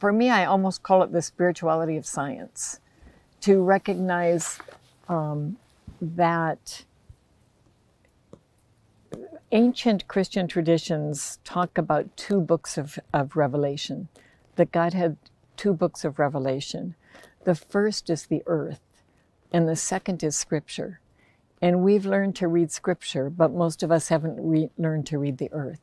for me, I almost call it the spirituality of science to recognize um, that ancient Christian traditions talk about two books of, of Revelation, that God had two books of Revelation. The first is the earth, and the second is Scripture. And we've learned to read Scripture, but most of us haven't learned to read the earth.